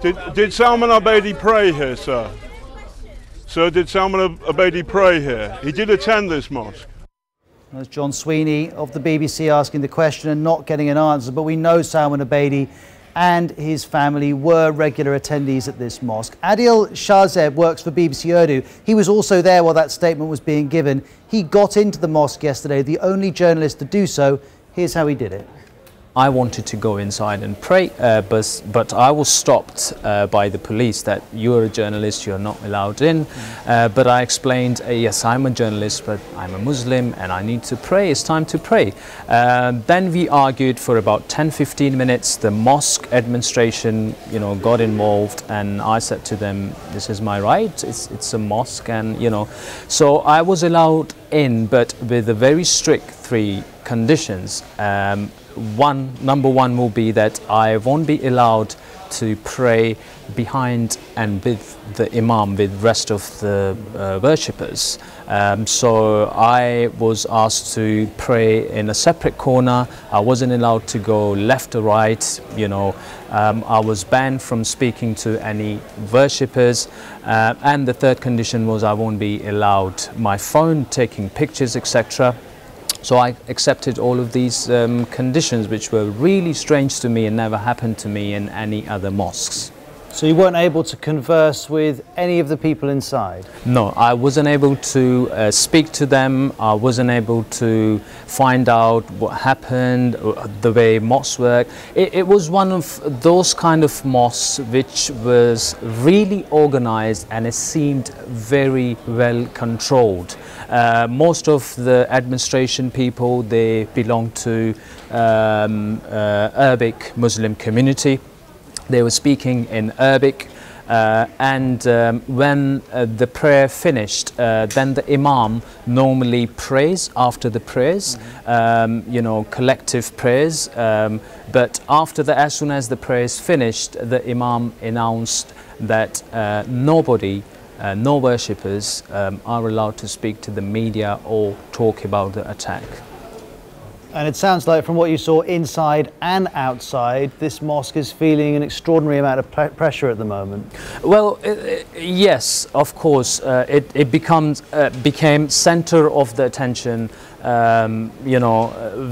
Did, did Salman Abedi pray here, sir? Sir, did Salman Abedi pray here? He did attend this mosque. That's John Sweeney of the BBC asking the question and not getting an answer, but we know Salman Abedi and his family were regular attendees at this mosque. Adil Shahzeb works for BBC Urdu. He was also there while that statement was being given. He got into the mosque yesterday, the only journalist to do so. Here's how he did it. I wanted to go inside and pray, uh, but, but I was stopped uh, by the police that you're a journalist, you're not allowed in. Uh, but I explained, yes, I'm a journalist, but I'm a Muslim and I need to pray, it's time to pray. Uh, then we argued for about 10-15 minutes. The mosque administration, you know, got involved and I said to them, this is my right, it's, it's a mosque and, you know. So I was allowed in, but with a very strict three conditions. Um, one, number one will be that I won't be allowed to pray behind and with the imam, with rest of the uh, worshippers. Um, so I was asked to pray in a separate corner. I wasn't allowed to go left or right, you know. Um, I was banned from speaking to any worshippers. Uh, and the third condition was I won't be allowed my phone taking pictures, etc. So I accepted all of these um, conditions which were really strange to me and never happened to me in any other mosques. So you weren't able to converse with any of the people inside? No, I wasn't able to uh, speak to them. I wasn't able to find out what happened, uh, the way mosques work. It, it was one of those kind of mosques which was really organized and it seemed very well controlled. Uh, most of the administration people, they belong to um, uh, Arabic Muslim community. They were speaking in Arabic. Uh, and um, when uh, the prayer finished, uh, then the imam normally prays after the prayers, um, you know, collective prayers. Um, but after the, as soon as the prayer is finished, the imam announced that uh, nobody, uh, no worshippers, um, are allowed to speak to the media or talk about the attack. And it sounds like from what you saw inside and outside, this mosque is feeling an extraordinary amount of pressure at the moment. Well, uh, yes, of course. Uh, it, it becomes, uh, became center of the attention um, you know,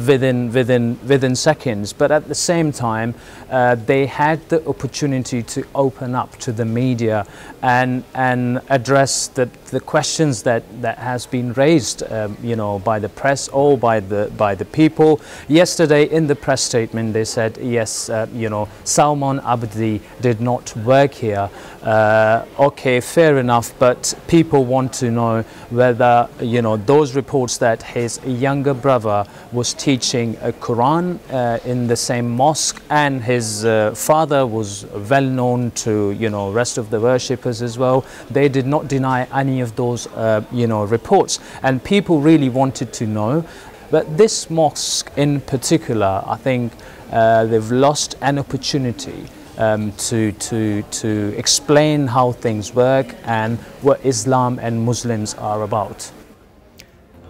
within, within, within seconds. But at the same time, uh, they had the opportunity to open up to the media and, and address the, the questions that, that has been raised, um, you know, by the press or by the, by the people. Yesterday in the press statement, they said, yes, uh, you know, Salman Abedi did not work here. Uh, okay, fair enough, but people want to know whether, you know, those reports that his younger brother was teaching a Quran uh, in the same mosque and his uh, father was well known to you know rest of the worshippers as well. They did not deny any of those uh, you know reports. And people really wanted to know. But this mosque in particular I think uh, they've lost an opportunity um, to, to, to explain how things work and what Islam and Muslims are about.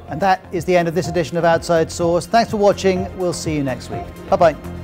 And that is the end of this edition of Outside Source. Thanks for watching. We'll see you next week. Bye bye.